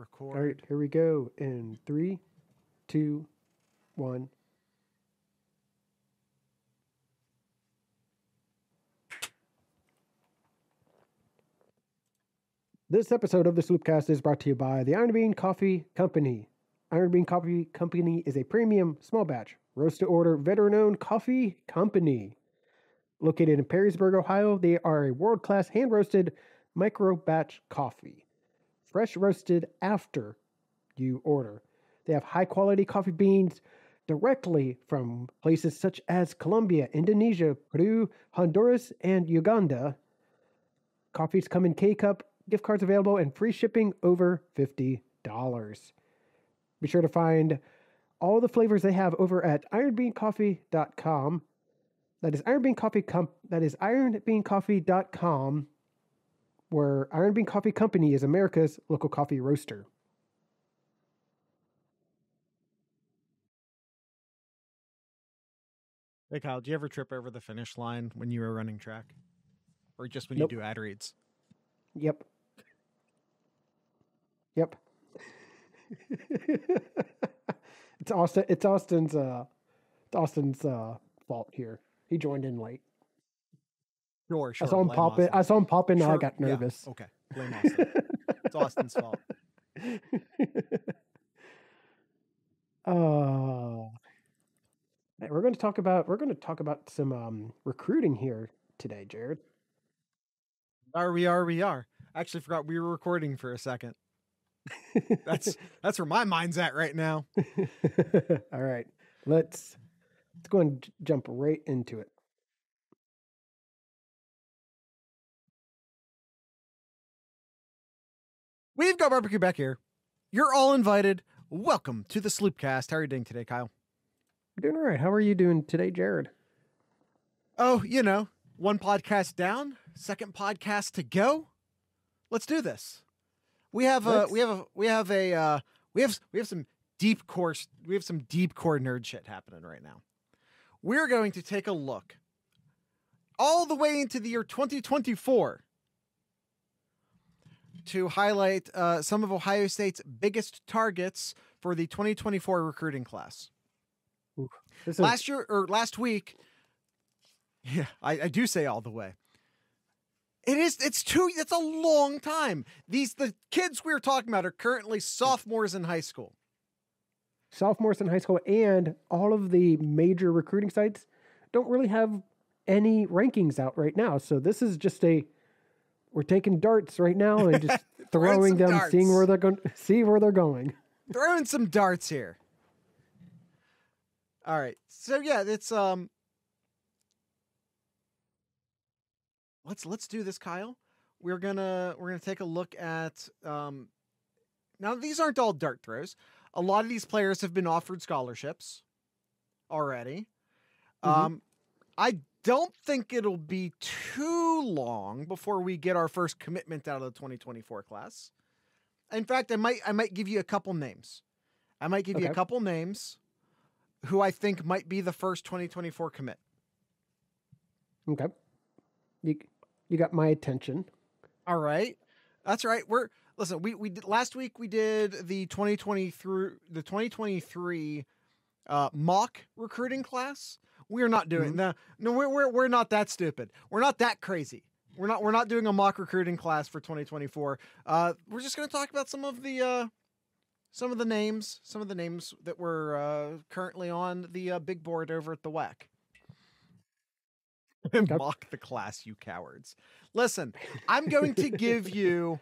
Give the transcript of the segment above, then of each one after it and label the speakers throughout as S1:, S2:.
S1: record.
S2: All right, here we go. In three, two, one. This episode of the Sloopcast is brought to you by the Iron Bean Coffee Company. Iron Bean Coffee Company is a premium, small batch, roast to order, veteran owned coffee company. Located in Perrysburg, Ohio, they are a world class hand roasted micro batch coffee, fresh roasted after you order. They have high quality coffee beans directly from places such as Colombia, Indonesia, Peru, Honduras, and Uganda. Coffees come in K cup, gift cards available, and free shipping over $50. Be sure to find all the flavors they have over at ironbeancoffee.com. That is Iron Bean Coffee com- that is ironbeancoffee.com where Iron Bean Coffee Company is America's local coffee roaster.
S1: Hey Kyle, do you ever trip over the finish line when you were running track, or just when
S2: Nope.
S1: you do ad reads?
S2: Yep. Yep. it's Austin it's Austin's uh it's Austin's uh fault here. He joined in late.
S1: Sure, sure.
S2: I saw him pop in. I saw him pop in and I
S1: Sure,
S2: got
S1: yeah,
S2: nervous.
S1: Okay, blame Austin. it's Austin's fault.
S2: uh we're going to talk about we're going to talk about some um recruiting here today, Jared.
S1: Are we are we are. I actually forgot we were recording for a second. That's that's where my mind's at right now.
S2: All right. Let's let's go and j- jump right into it.
S1: We've got barbecue back here. You're all invited. Welcome to the Sloopcast. How are you doing today, Kyle?
S2: Doing all right. How are you doing today, Jared?
S1: Oh, you know, one podcast down, second podcast to go. Let's do this. We have a
S2: Let's-
S1: we have a we have a uh, we have we have some deep core we have some deep core nerd shit happening right now. We're going to take a look all the way into the year 2024 to highlight uh, some of Ohio State's biggest targets for the 2024 recruiting class.
S2: Is
S1: last year or last week yeah I, I do say all the way. It is it's two it's a long time. These the kids we are talking about are currently sophomores in high school.
S2: Sophomores in high school and all of the major recruiting sites don't really have any rankings out right now. So this is just a we're taking darts right now and just throwing them, seeing where they're going see where they're going.
S1: throwing some darts here. All right. So yeah it's um let's let's do this kyle. We're gonna we're gonna take a look at um now these aren't all dart throws. A lot of these players have been offered scholarships already.
S2: Mhm.
S1: um i don't think it'll be too long before we get our first commitment out of the 2024 class in fact i might i might give you a couple names i might give you a couple names who i think might be the first 2024 commit
S2: Okay. You you got my attention.
S1: All right. That's right. We're listen, we we did last week we did the 2020 through the 2023 uh mock recruiting class. We are not doing
S2: Mhm.
S1: no no we're, we're we're not that stupid. We're not that crazy. We're not we're not doing a mock recruiting class for 2024. Uh we're just going to talk about some of the uh some of the names, some of the names that were uh currently on the uh, big board over at the WHAC. Mock the class, you cowards. Listen, I'm going to give you,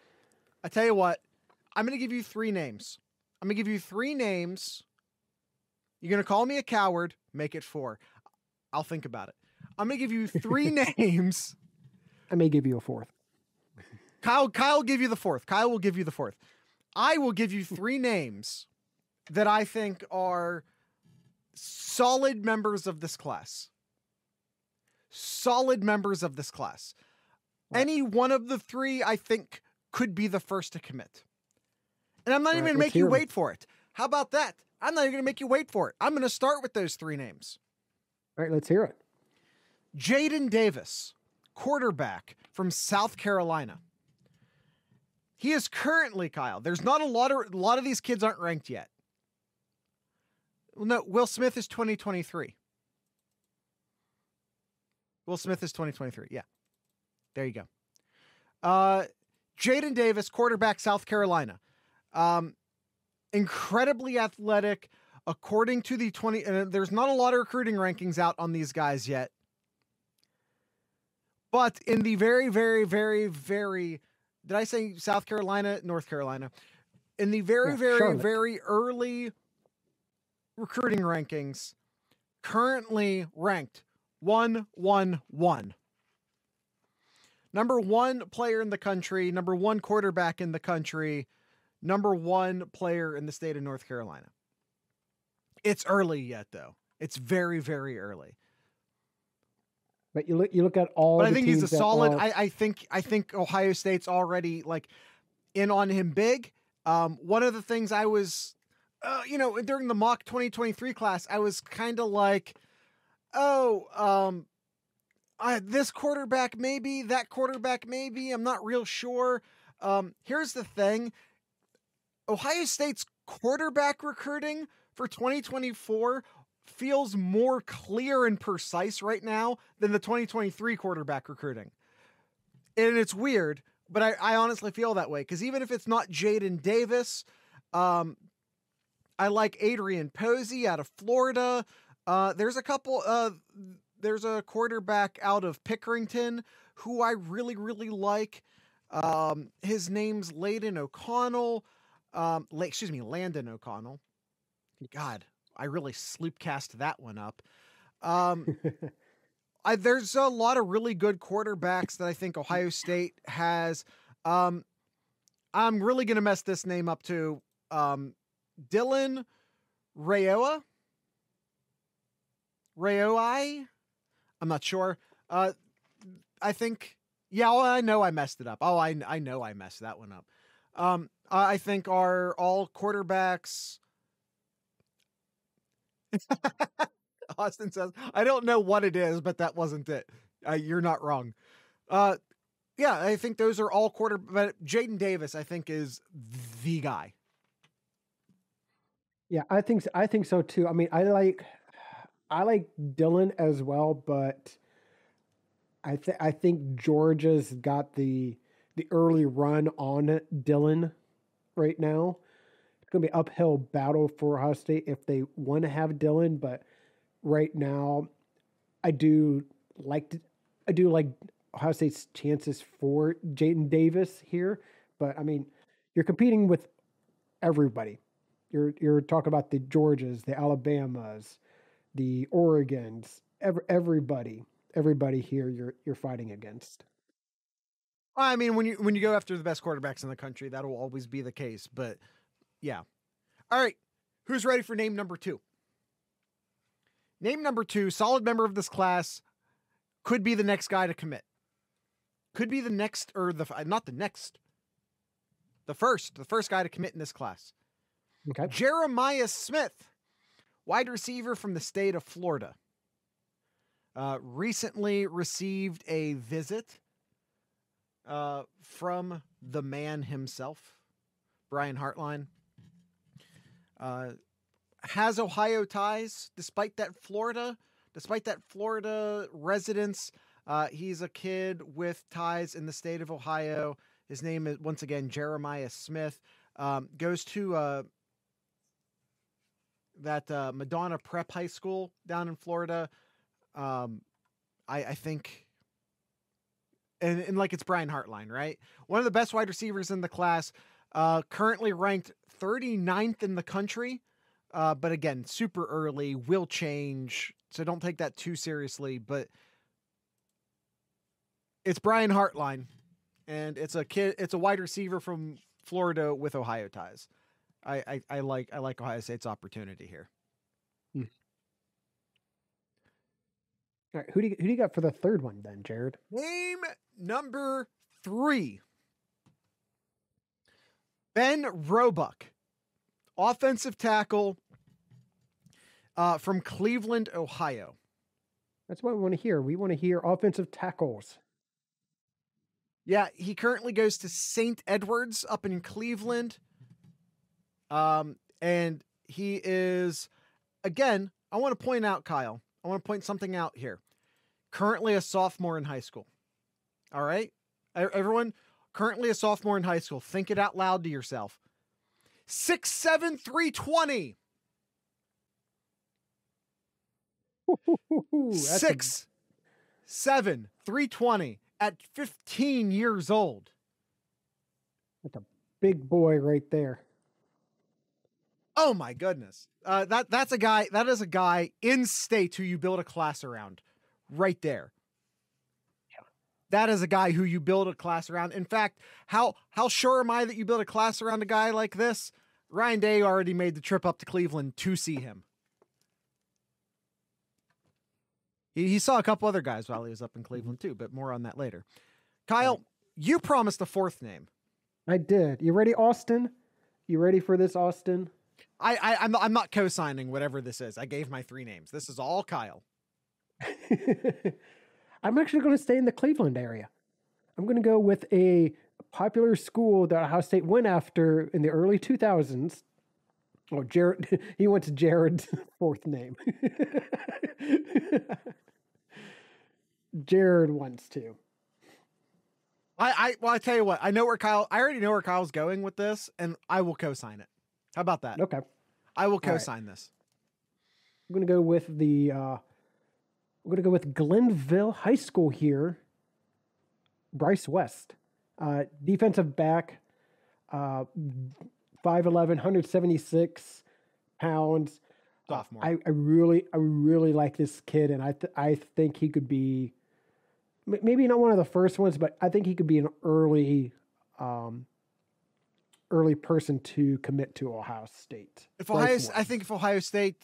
S1: I tell you what, I'm going to give you three names. I'm going to give you three names. You're going to call me a coward, make it four. I'll think about it. I'm going to give you three names.
S2: I may give you a fourth.
S1: Kyle, Kyle will give you the fourth. Kyle will give you the fourth. I will give you three names that I think are solid members of this class. Solid members of this class.
S2: Right.
S1: Any one of the three, I think, could be the first to commit. And I'm not
S2: All
S1: even
S2: right,
S1: to make you wait for it. How about that? I'm not even going to make you wait for it. I'm going to start with those three names.
S2: All right, let's hear it.
S1: Jadyn Davis, quarterback from South Carolina. He is currently Kyle. There's not a lot of a lot of these kids aren't ranked yet. Well, no, Will Smith is 2023. Will Smith is 2023. Yeah. There you go. Uh Jadyn Davis, quarterback, South Carolina. Um, incredibly athletic, according to the 20. Uh, there's not a lot of recruiting rankings out on these guys yet. But in the very, very, very, very, did I say South Carolina, North Carolina? In the very,
S2: Yeah,
S1: very,
S2: Charlotte.
S1: very early recruiting rankings, currently ranked one, one, one. Number one player in the country, number one quarterback in the country, number one player in the state of North Carolina. It's early yet, though. It's very, very early.
S2: But you look you look at all.
S1: But I think he's a solid.
S2: are-
S1: I, I think I think Ohio State's already like in on him big. Um, one of the things I was, uh, you know, during the mock 2023 class, I was kind of like, oh, um, I, this quarterback maybe, that quarterback maybe. I'm not real sure. Um, here's the thing: Ohio State's quarterback recruiting for 2024 feels more clear and precise right now than the 2023 quarterback recruiting. And it's weird, but I, I honestly feel that way because even if it's not Jadyn Davis, um, I like Adrian Posey out of Florida. Uh, there's a couple. Uh, there's a quarterback out of Pickerington who I really really like. Um, his name's Layden O'Connell. Um, excuse me, Landon O'Connell. God, I really sleepcast that one up. Um, I, there's a lot of really good quarterbacks that I think Ohio State has. Um, I'm really gonna mess this name up too. Um, Dylan Rayoa. Rayoi? I'm not sure. Uh, I think. Yeah, well, I know I messed it up. Oh, I I know I messed that one up. Um, I I think are all quarterbacks. Austin says, I don't know what it is, but that wasn't it. Uh, you're not wrong. Uh, yeah, I think those are all quarter. But Jadyn Davis, I think, is the guy.
S2: Yeah, I think I think so too. I mean, I like I like Dylan as well, but I think I think Georgia's got the the early run on Dylan right now. It's gonna be uphill battle for Ohio State if they want to have Dylan, but right now, I do like to, I do like Ohio State's chances for Jadyn Davis here, but I mean, you're competing with everybody. You're you're talking about the Georgias, the Alabamas, the Oregons, ev- everybody, everybody here you're you're fighting against.
S1: I mean, when you when you go after the best quarterbacks in the country, that'll always be the case. But yeah. All right. Who's ready for name number two? Name number two, solid member of this class, could be the next guy to commit. Could be the next, or the not the next, the first, the first guy to commit in this class.
S2: Okay.
S1: Jeremiah Smith, wide receiver from the state of Florida. Uh, recently received a visit uh, from the man himself, Brian Hartline. Uh, has Ohio ties despite that Florida, despite that Florida residence. Uh, he's a kid with ties in the state of Ohio. His name is once again Jeremiah Smith. Um, goes to uh, that uh, Madonna Prep High School down in Florida. Um, I, I think, and, and like it's Brian Hartline, right? One of the best wide receivers in the class. Uh, currently ranked 39th in the country. Uh, but again, super early, will change. So don't take that too seriously. But it's Brian Hartline, and it's a kid. It's a wide receiver from Florida with Ohio ties. I, I, I like I like Ohio State's opportunity here.
S2: All right, who do you, who do you got for the third one then, Jared?
S1: Name number three. Ben Roebuck, offensive tackle uh, from Cleveland, Ohio.
S2: That's what we want to hear. We want to hear offensive tackles.
S1: Yeah, he currently goes to St. Edwards up in Cleveland. Um, and he is, again, I want to point out, Kyle, I want to point something out here. Currently a sophomore in high school. All right? Everyone, currently a sophomore in high school. Think it out loud to yourself. Six seven three twenty.
S2: Ooh, that's a-
S1: Six, seven, 320 at 15 years old.
S2: That's a big boy right there.
S1: Oh my goodness. Uh, that that's a guy. That is a guy in state who you build a class around, right there. That is a guy who you build a class around. In fact, how how sure am I that you build a class around a guy like this? Ryan Day already made the trip up to Cleveland to see him. He, he saw a couple other guys while he was up in Cleveland mm-hmm. too, but more on that later. Kyle, you promised a fourth name.
S2: I did. You ready, Austin? You ready for this, Austin?
S1: I, I I'm I'm not co-signing whatever this is. I gave my three names. This is all Kyle.
S2: I'm actually going to stay in the Cleveland area. I'm going to go with a popular school that Ohio State went after in the early 2000s. Oh, Jared, he went to Jared's fourth name. Jared wants to.
S1: I, I well, I tell you what, I know where Kyle. I already know where Kyle's going with this, and I will co-sign it. How about that?
S2: Okay.
S1: I will
S2: right.
S1: co-sign this.
S2: I'm going to go with the. Uh, we're going to go with Glenville High School here. Bryce West, uh, defensive back, uh, 5'11", 176 pounds.
S1: Sophomore.
S2: I, I really, I really like this kid, and I, th- I think he could be, maybe not one of the first ones, but I think he could be an early, um, early person to commit to Ohio State.
S1: if Ohio, I think if Ohio State,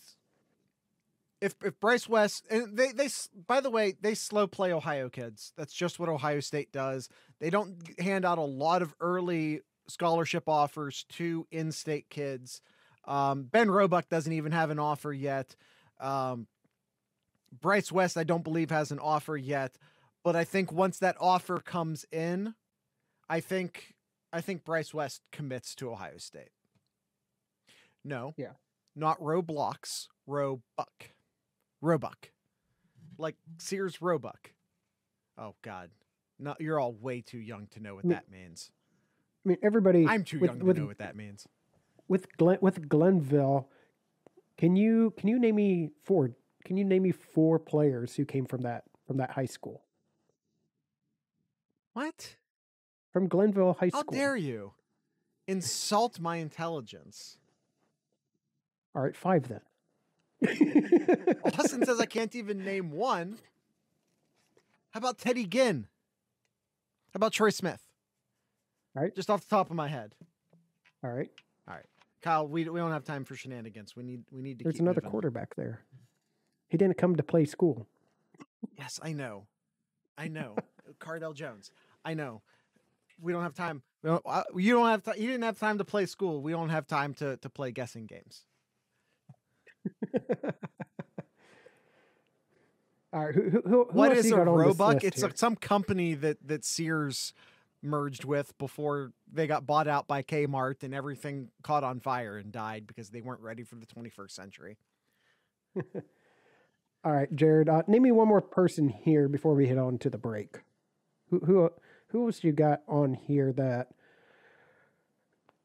S1: if if Bryce West, and they they by the way they slow play Ohio kids. That's just what Ohio State does. They don't hand out a lot of early scholarship offers to in-state kids. Um, ben Roebuck doesn't even have an offer yet. Um, Bryce West, I don't believe has an offer yet, but I think once that offer comes in, I think I think Bryce West commits to Ohio State. No.
S2: Yeah.
S1: Not Roblox, Roebuck. Roebuck. Like Sears Roebuck. Oh God. No, you're all way too young to know what that means.
S2: I mean, everybody.
S1: I'm too
S2: with-
S1: young to
S2: with-
S1: know what that means.
S2: with Glen with Glenville, can you can you name me four? Can you name me four players who came from that from that high school?
S1: What?
S2: From Glenville High
S1: How
S2: School.
S1: How dare you insult my intelligence?
S2: All right, five then.
S1: Austin says I can't even name one. How about Teddy Ginn? How about Troy Smith?
S2: All right.
S1: Just off the top of my head.
S2: All right. All right.
S1: Kyle, we, we don't have time for shenanigans. We need we need to
S2: There's another
S1: moving.
S2: quarterback there. He didn't come to play school.
S1: Yes, I know. I know. Cardale Jones. I know. We don't have time. We don't, uh, you don't have time. You didn't have time to play school. We don't have time to to play guessing games.
S2: All right. Who, who, who
S1: What is a Roebuck? It's
S2: here?
S1: some company that that Sears merged with before they got bought out by Kmart and everything caught on fire and died because they weren't ready for the 21st century.
S2: All right, Jared. Uh, name me one more person here before we head on to the break. Who who who else you got on here that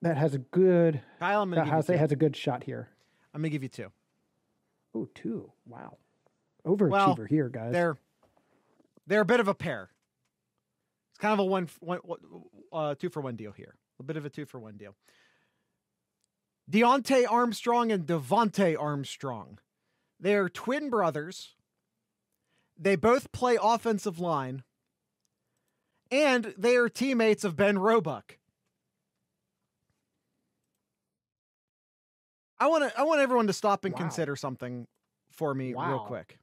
S2: that has a good
S1: Kyle, I'm
S2: that has, has a good shot here?
S1: I'm gonna give you two.
S2: Oh, two. Wow. Overachiever here, guys.
S1: They're they're a bit of a pair. It's kind of a one, one uh, two for one deal here. A bit of a two for one deal. Deontay Armstrong and Devontae Armstrong. They're twin brothers. They both play offensive line. And they are teammates of Ben Roebuck. I want to I want everyone to stop and
S2: Wow.
S1: consider something for me real quick.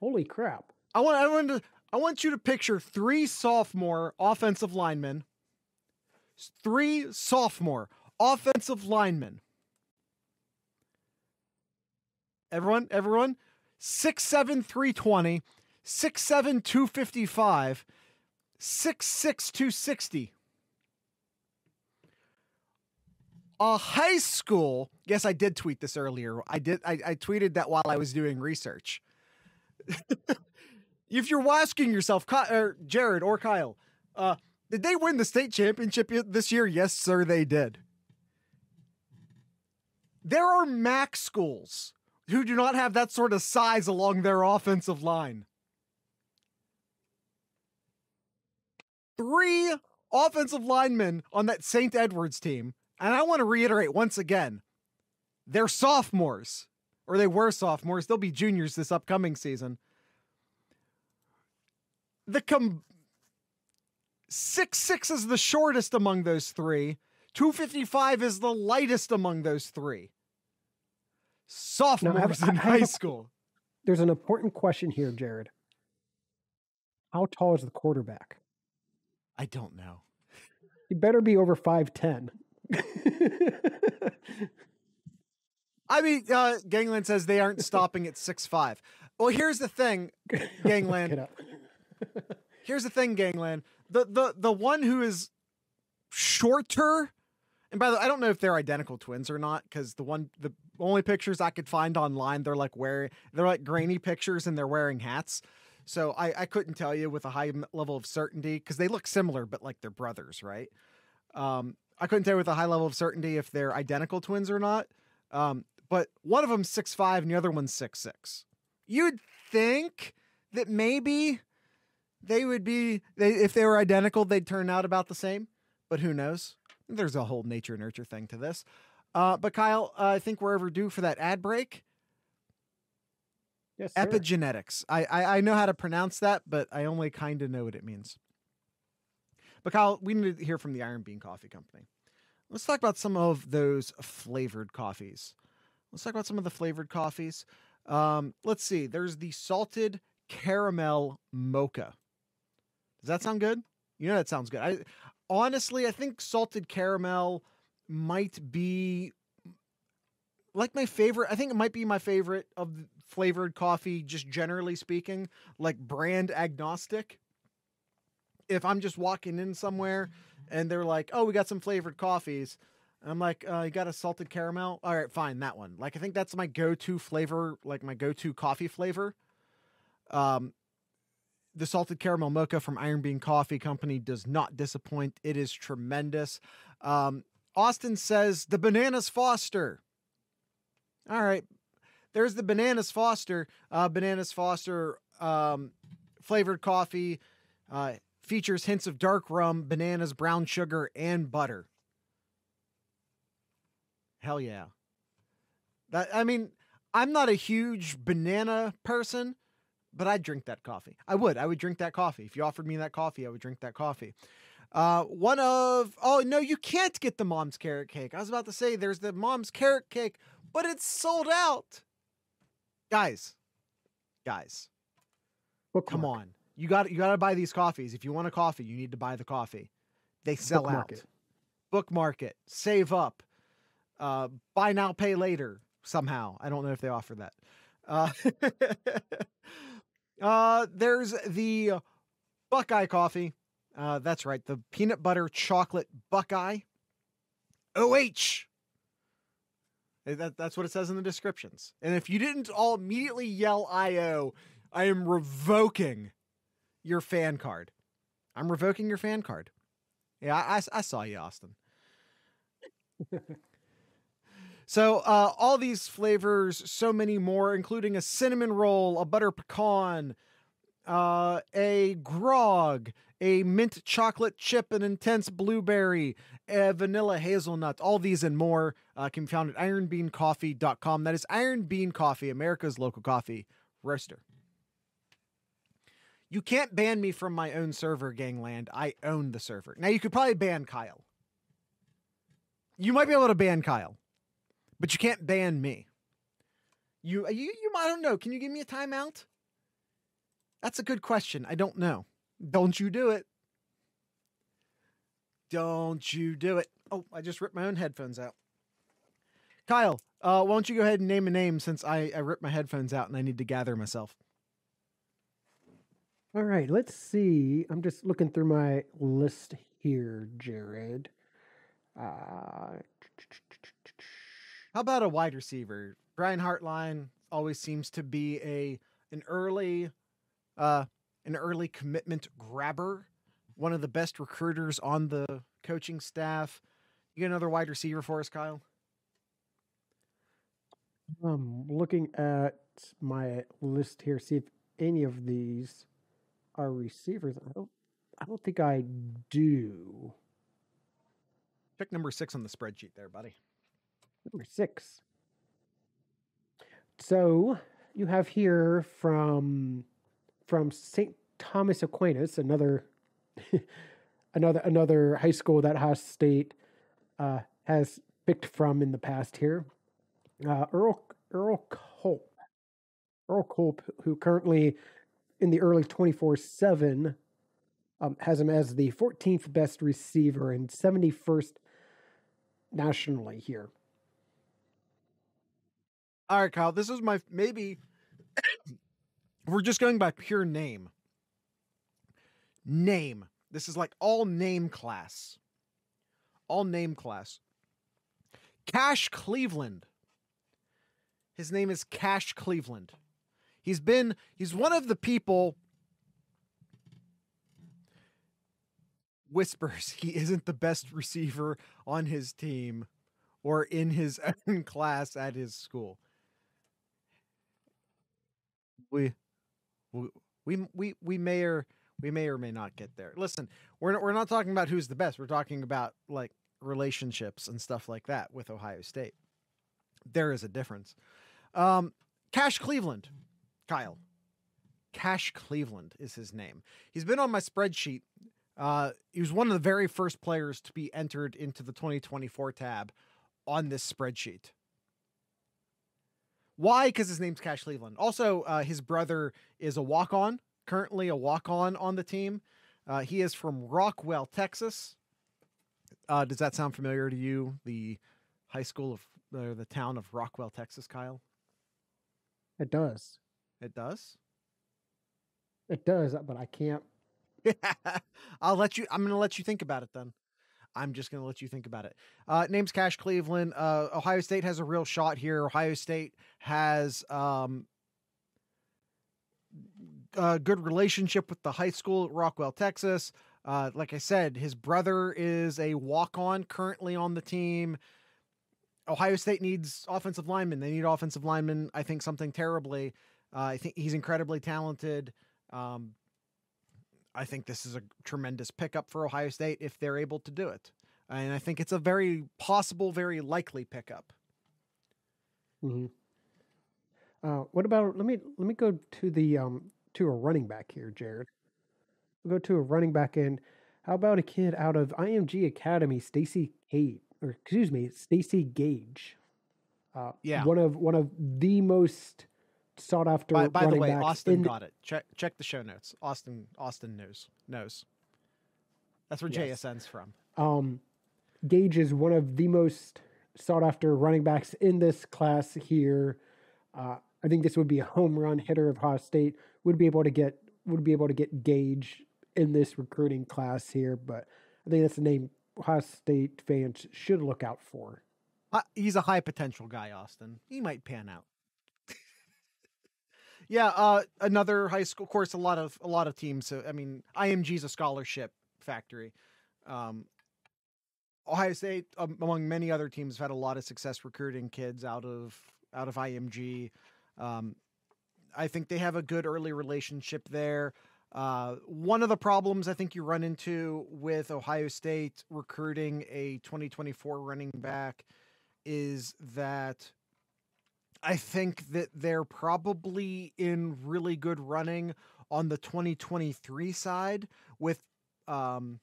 S2: Holy crap.
S1: I want I want to I want you to picture three sophomore offensive linemen. Three sophomore offensive linemen. Everyone, everyone, 6'7, 320, 6'7, 255, 66260. A high school, yes, I did tweet this earlier. I did I, I tweeted that while I was doing research. if you're asking yourself, or Jared or Kyle, uh, did they win the state championship this year? Yes, sir, they did. There are MAC schools who do not have that sort of size along their offensive line. Three offensive linemen on that St. Edwards team. And I want to reiterate once again they're sophomores, or they were sophomores. They'll be juniors this upcoming season. The com- six six is the shortest among those three. 255 is the lightest among those three. Sophomores in high school.
S2: There's an important question here, Jared. How tall is the quarterback?
S1: I don't know.
S2: He better be over 5'10.
S1: I mean, uh, Gangland says they aren't stopping at six five. Well, here's the thing, Gangland. here's the thing, Gangland. The the the one who is shorter, and by the way, I don't know if they're identical twins or not, because the one the only pictures I could find online, they're like wearing they're like grainy pictures and they're wearing hats. So I, I couldn't tell you with a high level of certainty because they look similar, but like they're brothers, right? Um, I couldn't tell you with a high level of certainty if they're identical twins or not. Um, but one of them's six five and the other one's six six. You'd think that maybe they would be they, if they were identical, they'd turn out about the same. But who knows? There's a whole nature nurture thing to this. Uh, but Kyle, uh, I think we're overdue for that ad break.
S2: Yes,
S1: sir. Epigenetics. I, I I know how to pronounce that, but I only kind of know what it means. But Kyle, we need to hear from the Iron Bean Coffee Company. Let's talk about some of those flavored coffees. Let's talk about some of the flavored coffees. Um, let's see. There's the salted caramel mocha. Does that sound good? You know that sounds good. I honestly, I think salted caramel might be like my favorite. I think it might be my favorite of flavored coffee, just generally speaking, like brand agnostic if I'm just walking in somewhere and they're like, "Oh, we got some flavored coffees," I'm like, uh, "You got a salted caramel? All right, fine, that one." Like, I think that's my go-to flavor, like my go-to coffee flavor. Um, the salted caramel mocha from Iron Bean Coffee Company does not disappoint. It is tremendous. Um, Austin says the bananas Foster. All right, there's the bananas Foster. Uh, bananas Foster um, flavored coffee. Uh, features hints of dark rum, bananas, brown sugar, and butter. Hell yeah. That I mean, I'm not a huge banana person, but I'd drink that coffee. I would. I would drink that coffee. If you offered me that coffee, I would drink that coffee. Uh, one of oh no, you can't get the mom's carrot cake. I was about to say there's the mom's carrot cake, but it's sold out. Guys, guys,
S2: well,
S1: come on you got you got to buy these coffees. If you want a coffee, you need to buy the coffee. They sell Bookmark out. It. Bookmark it. Save up. Uh, buy now, pay later. Somehow, I don't know if they offer that. Uh, uh, there's the Buckeye coffee. Uh, that's right, the peanut butter chocolate Buckeye. OH. That, that's what it says in the descriptions. And if you didn't all immediately yell IO, I am revoking your fan card. I'm revoking your fan card. Yeah, I, I saw you, Austin. so, uh, all these flavors, so many more, including a cinnamon roll, a butter pecan, uh, a grog, a mint chocolate chip, an intense blueberry, a vanilla hazelnut. All these and more uh, can be found at ironbeancoffee.com. That is Iron Bean Coffee, America's local coffee roaster. You can't ban me from my own server, Gangland. I own the server. Now you could probably ban Kyle. You might be able to ban Kyle, but you can't ban me. You you you I don't know. Can you give me a timeout? That's a good question. I don't know. Don't you do it. Don't you do it. Oh, I just ripped my own headphones out. Kyle, uh, why don't you go ahead and name a name since I, I ripped my headphones out and I need to gather myself.
S2: All right, let's see. I'm just looking through my list here, Jared. Uh,
S1: How about a wide receiver? Brian Hartline always seems to be a an early uh an early commitment grabber, one of the best recruiters on the coaching staff. You get another wide receiver for us, Kyle?
S2: I'm looking at my list here, see if any of these are receivers. I don't I don't think I do.
S1: Check number six on the spreadsheet there, buddy.
S2: Number six. So you have here from from St. Thomas Aquinas, another another another high school that Haas State uh, has picked from in the past here. Uh, Earl Earl Culp, Earl Culp, who currently in the early twenty four seven um, has him as the 14th best receiver and 71st nationally here.
S1: All right, Kyle. This is my maybe. we're just going by pure name. Name. This is like all name class. All name class. Cash Cleveland. His name is Cash Cleveland. He's been he's one of the people whispers he isn't the best receiver on his team or in his own class at his school. We we we we may or we may or may not get there. Listen, we're not, we're not talking about who's the best. We're talking about like relationships and stuff like that with Ohio State. There is a difference. Um, Cash Cleveland, Kyle. Cash Cleveland is his name. He's been on my spreadsheet. Uh, he was one of the very first players to be entered into the 2024 tab on this spreadsheet. Why? Because his name's Cash Cleveland. Also, uh, his brother is a walk on, currently a walk on on the team. Uh, he is from Rockwall, Texas. Uh, does that sound familiar to you? The high school of the town of Rockwall, Texas, Kyle?
S2: It does.
S1: It does.
S2: It does, but I can't.
S1: I'll let you. I'm going to let you think about it then. I'm just going to let you think about it. Uh, name's Cash Cleveland. Uh, Ohio State has a real shot here. Ohio State has um, a good relationship with the high school at Rockwall, Texas. Uh, like I said, his brother is a walk on currently on the team. Ohio State needs offensive linemen. They need offensive linemen. I think something terribly. Uh, I think he's incredibly talented. Um, I think this is a tremendous pickup for Ohio State if they're able to do it. And I think it's a very possible, very likely pickup.
S2: Mm-hmm. Uh, what about let me let me go to the um to a running back here, Jared. We'll go to a running back and how about a kid out of IMG Academy, Stacy Kate, or excuse me, Stacy Gage. Uh,
S1: yeah,
S2: one of one of the most sought after.
S1: By, by the way, Austin
S2: in
S1: got it. Check check the show notes. Austin Austin knows knows. That's where
S2: Yes.
S1: JSN's from.
S2: Um, Gage is one of the most sought after running backs in this class here. Uh, I think this would be a home run hitter of Ohio State. Would be able to get would be able to get Gage in this recruiting class here, but I think that's the name Ohio State fans should look out for.
S1: Uh, he's a high potential guy, Austin. He might pan out. Yeah, uh, another high school course. A lot of a lot of teams. Uh, I mean, IMG's a scholarship factory. Um, Ohio State, um, among many other teams, have had a lot of success recruiting kids out of out of IMG. Um, I think they have a good early relationship there. Uh, one of the problems I think you run into with Ohio State recruiting a 2024 running back is that I think that they're probably in really good running on the 2023 side with um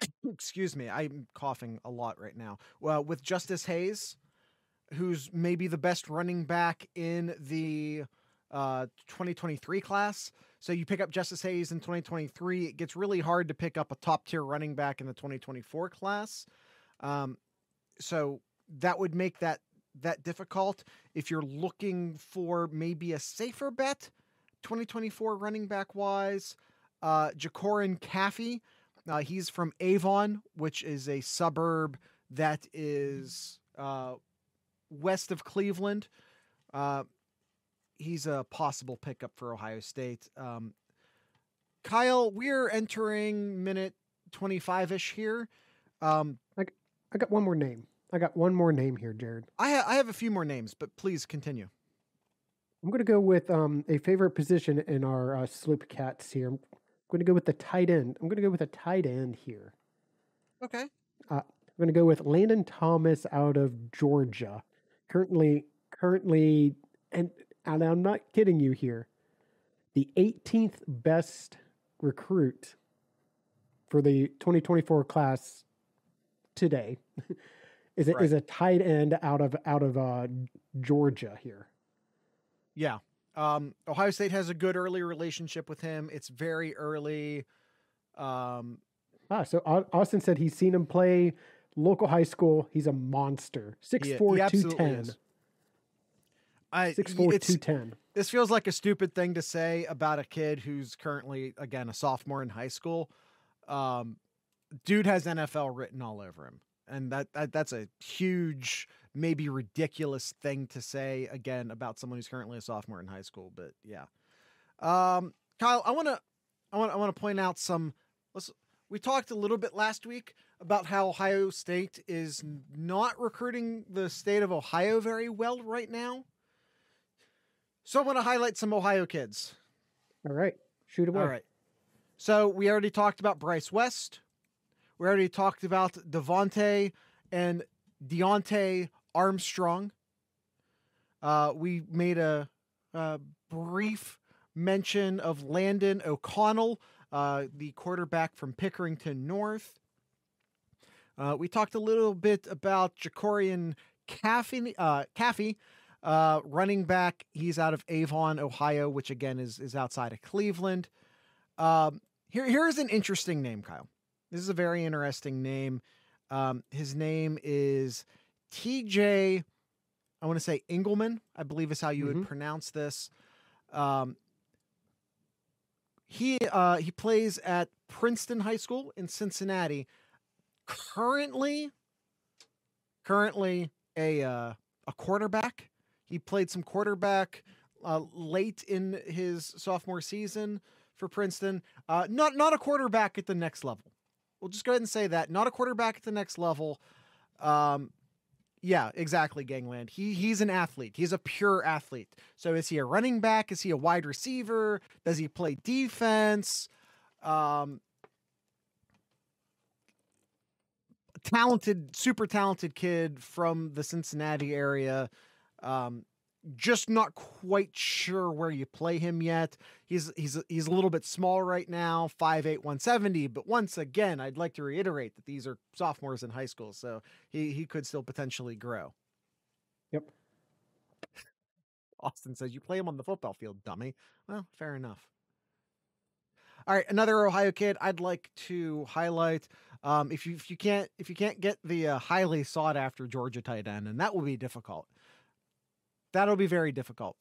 S1: excuse me, I'm coughing a lot right now. Well, with Justice Haynes, who's maybe the best running back in the uh 2023 class. So you pick up Justice Haynes in 2023, it gets really hard to pick up a top tier running back in the 2024 class. Um, so that would make that that difficult. If you're looking for maybe a safer bet, 2024 running back wise, uh, Jacorin Caffey. Uh, he's from Avon, which is a suburb that is uh, west of Cleveland. Uh, he's a possible pickup for Ohio State. Um, Kyle, we're entering minute 25 ish here. Um,
S2: I got one more name. I got one more name here, Jared.
S1: I, ha- I have a few more names, but please continue.
S2: I'm going to go with um, a favorite position in our uh, Sloopcast here. I'm going to go with the tight end. I'm going to go with a tight end here.
S1: Okay.
S2: I'm going to go with Landon Thomas out of Georgia. Currently, currently, and and I'm not kidding you here. The 18th best recruit for the 2024 class today is a, is a tight end out of out of uh, Georgia here.
S1: Yeah. Um, Ohio State has a good early relationship with him. It's very early. Um,
S2: Ah, so Austin said he's seen him play local high school. He's a monster.
S1: he-
S2: 6'4",
S1: he
S2: 210.
S1: is. I
S2: 6'4",
S1: it's,
S2: 210.
S1: this feels like a stupid thing to say about a kid who's currently again a sophomore in high school. Um, dude has NFL written all over him, and that, that that's a huge, maybe ridiculous thing to say again about someone who's currently a sophomore in high school. But yeah, um, Kyle, I want to, I want, I want to point out some. Let's. We talked a little bit last week about how Ohio State is not recruiting the state of Ohio very well right now. So I want to highlight some Ohio kids.
S2: All right, shoot away.
S1: All right. So we already talked about Bryce West. We already talked about Devonte and Deontay Armstrong. Uh, we made a, a brief mention of Landon O'Connell, uh, the quarterback from Pickerington North. Uh, we talked a little bit about Jacorian Caffey, uh, Caffey uh, running back. He's out of Avon, Ohio, which again is is outside of Cleveland. Um, here, here is an interesting name, Kyle. This is a very interesting name. Um, his name is T.J. I want to say Engelman. I believe is how you
S2: Mhm.
S1: would pronounce this. Um, he uh, he plays at Princeton High School in Cincinnati. Currently, currently a uh, a quarterback. He played some quarterback uh, late in his sophomore season for Princeton. Uh, not not a quarterback at the next level. We'll just go ahead and say that not a quarterback at the next level. Um, yeah, exactly, Gangland. He he's an athlete. He's a pure athlete. So is he a running back? Is he a wide receiver? Does he play defense? Um, talented, super talented kid from the Cincinnati area. Um, just not quite sure where you play him yet. He's he's he's a little bit small right now, 5'8", 170. But once again, I'd like to reiterate that these are sophomores in high school, so he he could still potentially grow.
S2: Yep.
S1: Austin says you play him on the football field, dummy. Well, fair enough. All right, another Ohio kid I'd like to highlight. Um, if you if you can't if you can't get the uh, highly sought after Georgia tight end, and that will be difficult. That'll be very difficult.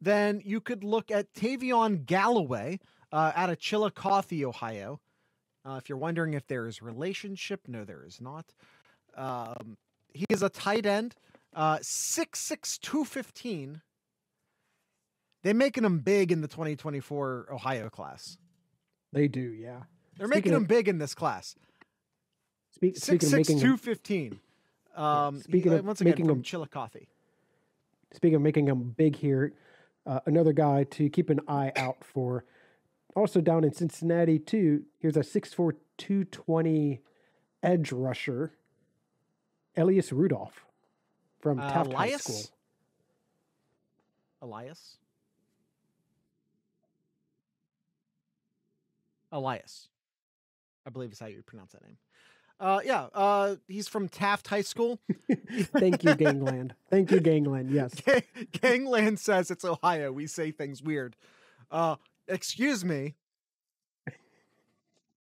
S1: Then you could look at Tavion Galloway uh, out of Chillicothe, Ohio. Uh, if you're wondering if there is relationship, no, there is not. Um, he is a tight end, uh, 6'6", 215. They're making him big in the 2024 Ohio class.
S2: They do, yeah.
S1: They're
S2: Speaking
S1: making
S2: of-
S1: him big in this class.
S2: Speak,
S1: Six
S2: speaking of
S1: six
S2: making
S1: two
S2: him,
S1: fifteen. Um,
S2: speaking
S1: uh,
S2: of
S1: once again
S2: making
S1: from
S2: him-
S1: Chillicothe.
S2: Speaking of making him big here, uh, another guy to keep an eye out for. Also down in Cincinnati too. Here's a 6'4", 220 edge rusher, Elias Rudolph from
S1: Uh,
S2: Taft High
S1: Elias?
S2: School.
S1: Elias. Elias, I believe is how you pronounce that name. Uh, yeah, uh, he's from Taft High School.
S2: Thank you, Gangland. Thank you, Gangland. Yes.
S1: Gang- Gangland says it's Ohio. We say things weird. Uh, excuse me.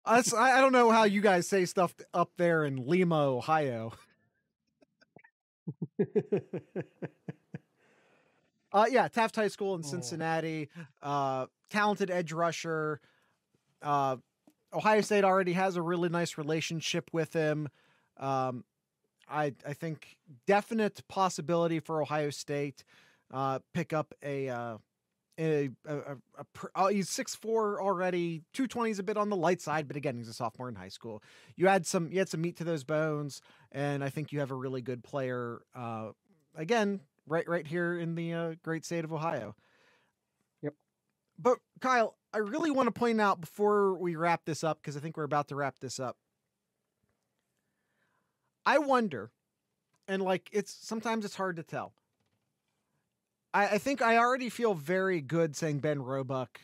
S1: Us, I, I don't know how you guys say stuff up there in Lima, Ohio. Uh, yeah, Taft High School in
S2: Oh.
S1: Cincinnati. Uh, talented edge rusher. Uh, Ohio State already has a really nice relationship with him. Um, I I think definite possibility for Ohio State. Uh, pick up a uh, a, a, a, oh, he's six four already. Two twenty is a bit on the light side, but again, he's a sophomore in high school. You add some you had some meat to those bones, and I think you have a really good player. Uh, again, right right here in the uh, great state of Ohio. But Kyle, I really want to point out before we wrap this up because I think we're about to wrap this up. I wonder, and like it's sometimes it's hard to tell. I, I think I already feel very good saying Ben Roebuck,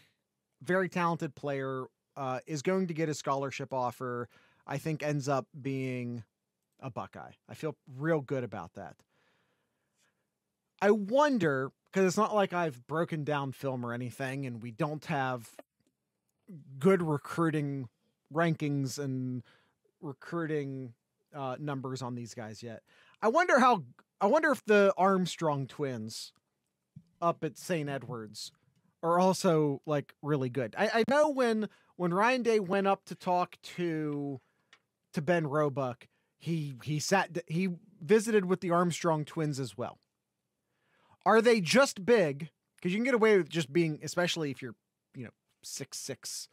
S1: very talented player, uh, is going to get a scholarship offer. I think ends up being a Buckeye. I feel real good about that. I wonder because it's not like I've broken down film or anything, and we don't have good recruiting rankings and recruiting uh, numbers on these guys yet. I wonder how. I wonder if the Armstrong twins up at St. Edwards are also like really good. I, I know when when Ryan Day went up to talk to to Ben Roebuck, he he sat he visited with the Armstrong twins as well. Are they just big? Because you can get away with just being, especially if you're, you know, six six.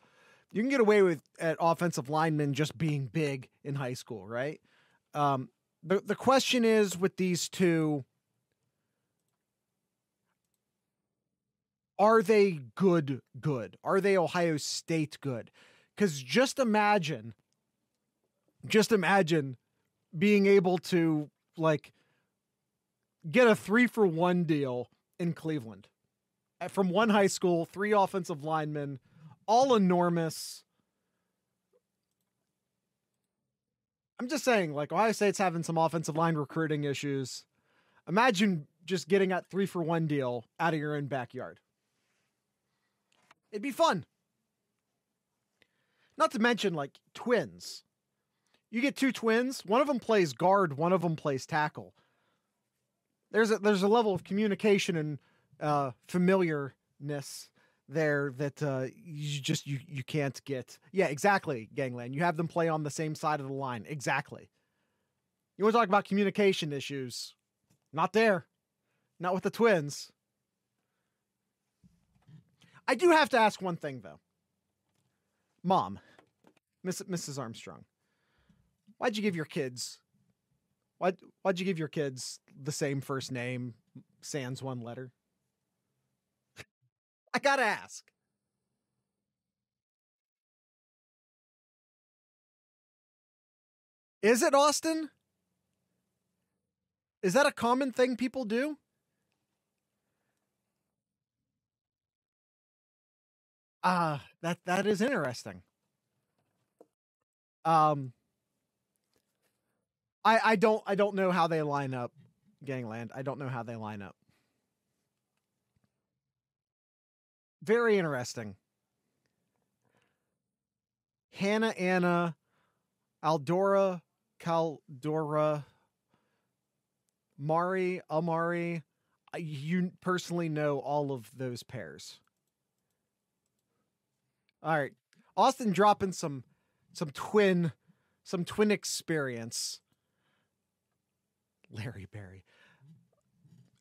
S1: You can get away with at offensive linemen just being big in high school, right? Um, the the question is with these two, are they good? Good? Are they Ohio State good? Because just imagine, just imagine being able to like get a three for one deal in Cleveland Uh, from one high school, three offensive linemen, all enormous. I'm just saying, like Ohio State's having some offensive line recruiting issues. Imagine just getting that three for one deal out of your own backyard. It'd be fun. Not to mention, like twins. You get two twins. One of them plays guard. One of them plays tackle. There's a there's a level of communication and uh, familiarness there that uh, you just you you can't get. Yeah, exactly, Gangland. You have them play on the same side of the line. Exactly. You want to talk about communication issues? Not there. Not with the twins. I do have to ask one thing though. Mom, Miss, Mrs. Armstrong, why'd you give your kids? Why why'd you give your kids the same first name, sans one letter? I gotta ask. Is it Austin? Is that a common thing people do? Ah, that that is interesting. Um I I don't I don't know how they line up, Gangland. I don't know how they line up. Very interesting. Hannah Anna, Aldora, Caldora, Mari, Amari. You personally know all of those pairs. All right. Austin dropping some some twin some twin experience. Larry Berry.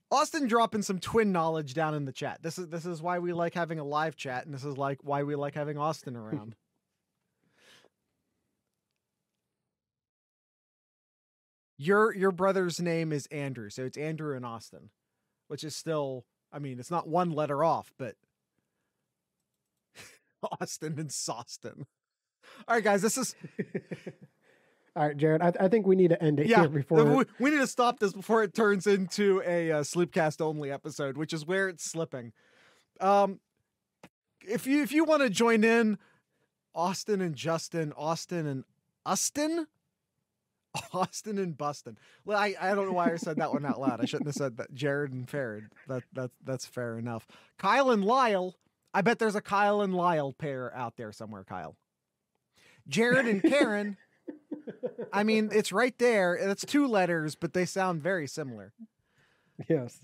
S1: Austin dropping some twin knowledge down in the chat. This is this is why we like having a live chat, and this is like why we like having Austin around. your your brother's name is Andrew, so it's Andrew and Austin, which is still, I mean, it's not one letter off, but Austin and Sawston. All right, guys, this is
S2: All right, Jared. I, I think we need to end it
S1: yeah.
S2: here before.
S1: we, we need to stop this before it turns into a uh, Sloopcast only episode, which is where it's slipping. Um, if you if you want to join in, Austin and Justin, Austin and Austin, Austin and Bustin. Well, I, I don't know why I said that one out loud. I shouldn't have said that. Jared and Farad. That that that's fair enough. Kyle and Lyle. I bet there's a Kyle and Lyle pair out there somewhere. Kyle. Jared and Karen. I mean, it's right there. It's two letters, but they sound very similar.
S2: yes.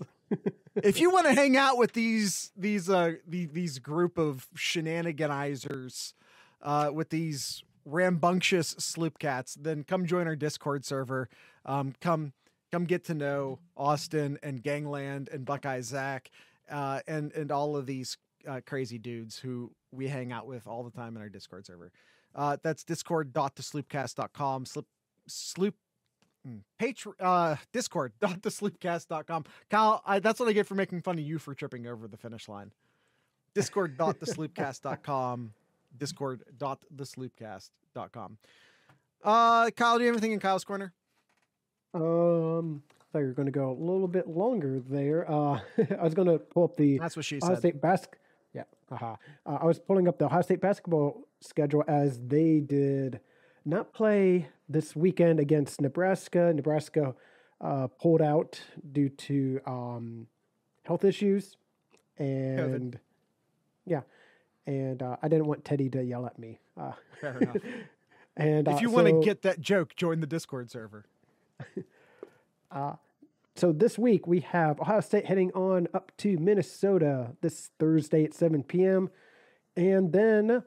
S1: if you want to hang out with these these uh the, these group of shenaniganizers uh with these rambunctious sloop cats, then come join our Discord server. Um, come come get to know Austin and Gangland and Buckeye Zach, uh, and and all of these uh, crazy dudes who we hang out with all the time in our Discord server. Uh, that's discord.thesloopcast.com. Slip, sloop, mm, patr, uh, discord.thesloopcast.com. Kyle, I, that's what I get for making fun of you for tripping over the finish line. Discord.thesloopcast.com. Discord.thesloopcast.com. Uh, Kyle, do you have anything in Kyle's corner?
S2: Um, I thought you were going to go a little bit longer there. Uh, I was going to pull up the
S1: That's what she
S2: Ohio
S1: said.
S2: State bas- Yeah, uh-huh. Uh, I was pulling up the Ohio State basketball schedule as they did not play this weekend against Nebraska. Nebraska uh, pulled out due to um, health issues, and yeah, and uh, I didn't want Teddy to yell at me. Uh,
S1: Fair enough.
S2: and
S1: if
S2: uh,
S1: you want to get that joke, join the Discord server.
S2: So this week we have Ohio State heading on up to Minnesota this Thursday at 7 p.m. And then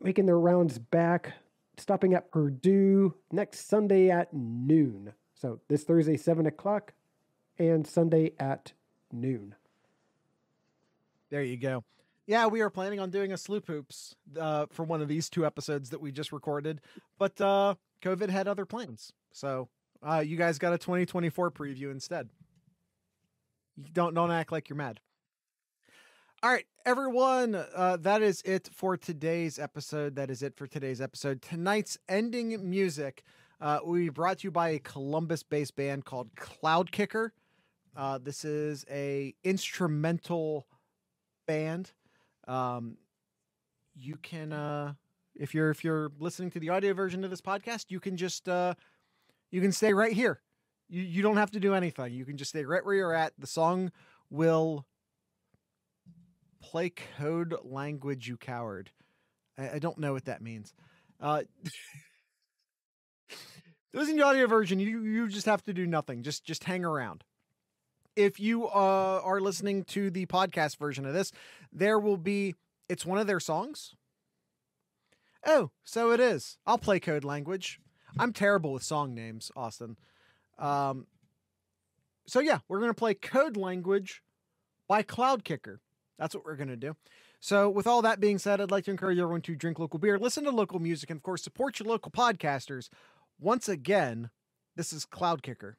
S2: making their rounds back, stopping at Purdue next Sunday at noon. So this Thursday, 7 o'clock, and Sunday at noon.
S1: There you go. Yeah, we are planning on doing a sloop hoops uh, for one of these two episodes that we just recorded, but uh, COVID had other plans, so uh, you guys got a 2024 preview instead. You don't don't act like you're mad. All right, everyone, uh, that is it for today's episode. That is it for today's episode. Tonight's ending music uh, brought to you by a Columbus-based band called Cloudkicker. Uh, this is a instrumental band. Um, you can, uh, if you're if you're listening to the audio version of this podcast, you can just uh, you can stay right here. You you don't have to do anything. You can just stay right where you're at. The song will play code language. You coward. I, I don't know what that means. Uh, those in the audio version, you you just have to do nothing. Just just hang around if you uh, are listening to the podcast version of this, there will be it's one of their songs. Oh, so it is. I'll play code language. I'm terrible with song names, Austin. Um, so yeah, we're gonna play code language by Cloudkicker. That's what we're gonna do. So, with all that being said, I'd like to encourage everyone to drink local beer, listen to local music, and of course, support your local podcasters. Once again, this is Cloudkicker.